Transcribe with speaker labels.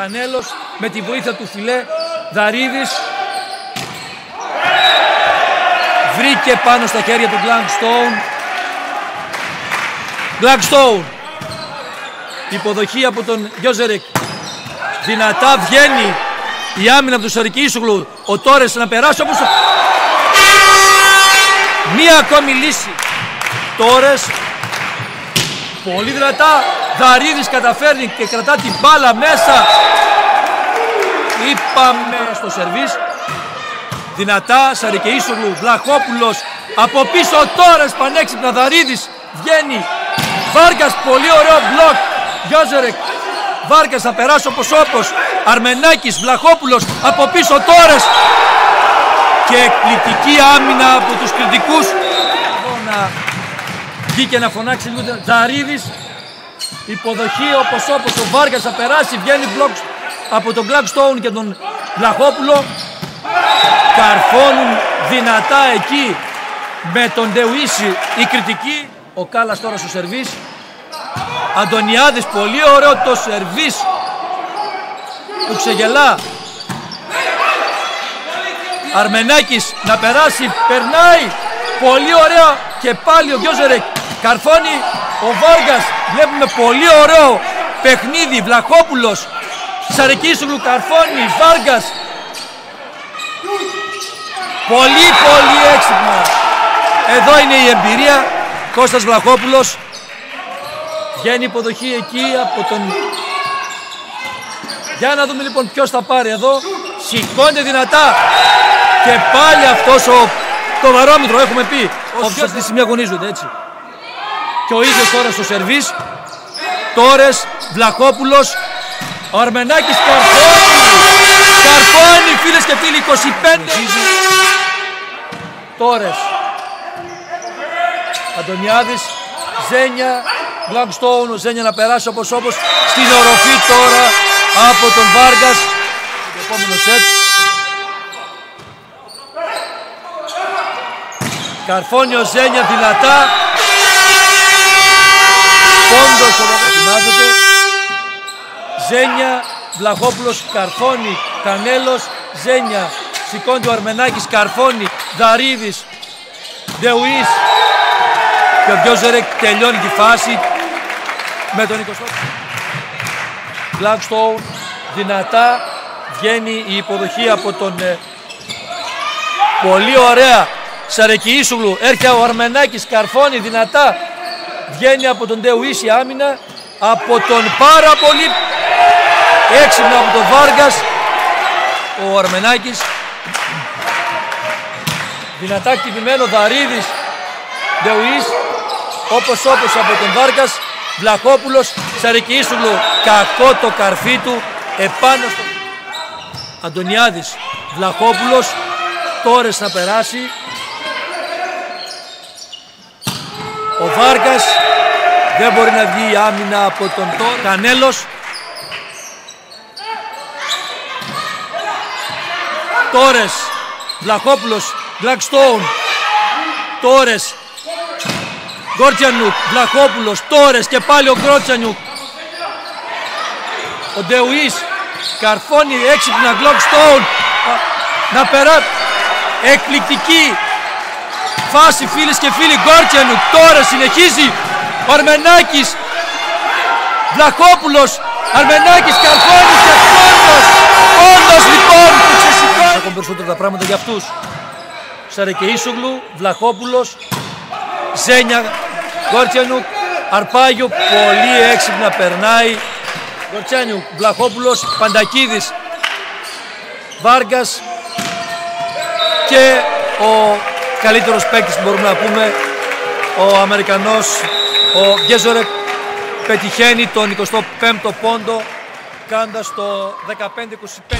Speaker 1: Κανέλος με τη βοήθεια του φιλέ. Δαρίδης. Βρήκε πάνω στα χέρια του Blackstone. Blackstone. Υποδοχή από τον Γιώζερεκ. Δυνατά βγαίνει η άμυνα από τον Σαρικίσουγλου. Ο Τόρες να περάσει όπως... Μία ακόμη λύση. Τόρες. Πολύ δυνατά. Δαρίδης καταφέρνει και κρατά την μπάλα μέσα. Είπαμε στο σερβίς. Δυνατά. Σαρικίσουγλου. Βλαχόπουλος. Από πίσω ο Τόρες πανέξυπνα. Δαρίδης βγαίνει. Βάργας πολύ ωραίο μπλοκ. Γιώζερεκ. Βάρκας θα περάσει όπως όπως. Αρμενάκης, Βλαχόπουλος, από πίσω Τόρες. Και εκπληκτική άμυνα από τους κριτικούς. Να βγήκε να φωνάξει λίγο. Ζαρίδης. Υποδοχή όπως όπως ο Βάρκας θα περάσει. Βγαίνει μπλοκ από τον Blackstone και τον Βλαχόπουλο. Καρφώνουν δυνατά εκεί με τον Ντεουίση η κριτική. Ο Κάλλας τώρα στο σερβίς. Αντωνιάδης, πολύ ωραίο το σερβίς που ξεγελά. Αρμενάκης να περάσει, περνάει. Πολύ ωραία και πάλι ο Γιώζερεκ καρφώνει. Ο Βάργας, βλέπουμε πολύ ωραίο παιχνίδι. Βλαχόπουλος, Σαρικίσουγλου καρφώνει. Βάργας. Πολύ πολύ έξυπνα. Εδώ είναι η εμπειρία. Κώστας Βλαχόπουλος Βγαίνει υποδοχή εκεί από τον... Για να δούμε λοιπόν ποιος θα πάρει εδώ. Σηκώνεται δυνατά. Και πάλι αυτός ο... Το βαρόμετρο έχουμε πει. Όσοι αυτή τη στιγμή αγωνίζονται έτσι. Και ο ίδιος τώρα στο σερβίς. Τόρες, Βλαχόπουλος. Ο Αρμενάκης καρφώνει. Καρφώνει φίλες και φίλοι 25. Τόρες. Αντωνιάδης, Ζένια, Blackstone, ο Ζένια να περάσει όπως όπως στην οροφή τώρα από τον Βάργας. Το επόμενο σετ. Καρφώνει ο Ζένια δυνατά. Πόντος ο ετοιμάζεται. Ζένια, Βλαχόπουλος, Καρφώνει, Κανέλος, Ζένια. Σηκώνει ο Αρμενάκης, Καρφώνει, Δαρίδης, Δεουής και ο Γκιόζερεκ τελειώνει τη φάση με τον 20. Blackstone δυνατά βγαίνει η υποδοχή από τον ε, πολύ ωραία Σαρεκή Ίσουλου έρχεται ο Αρμενάκης καρφώνει δυνατά βγαίνει από τον Ντεουίση άμυνα από τον πάρα πολύ έξυπνο από τον Βάργας ο Αρμενάκης δυνατά χτυπημένο Δαρίδης Ντεουίς όπως όπως από τον Βάργας Βλαχόπουλος, Σαρικίσουλου, κακό το καρφί του, επάνω στο... Αντωνιάδης, Βλαχόπουλος, Τόρες να περάσει. Ο Βάρκας δεν μπορεί να βγει η άμυνα από τον Τόρες. Κανέλος. Τόρες, Βλαχόπουλος, Blackstone, Τόρες, Γκόρτσιανουκ, Βλαχόπουλος, Τόρες και πάλι ο Γκόρτσιανουκ. Ο Ντεουής, καρφώνει έξυπνα Γκλοκστόουν. Να περά... Εκπληκτική φάση φίλες και φίλοι Γκόρτσιανουκ. Τώρα συνεχίζει ο Αρμενάκης. Βλαχόπουλος, Αρμενάκης καρφώνει και πόντος. Πόντος λοιπόν που ξεσηκώνει. Ακόμα περισσότερα τα πράγματα για αυτούς. Σαρεκεΐσογλου, Βλαχόπουλος, Ζένια Γκόρτσιανουκ, Αρπάγιο, πολύ έξυπνα περνάει. Γκόρτσιανουκ, Βλαχόπουλος, Παντακίδης, Βάργας και ο καλύτερος παίκτης που μπορούμε να πούμε, ο Αμερικανός, ο Γκέζορεκ, πετυχαίνει τον 25ο πόντο κάνοντας το 15-25.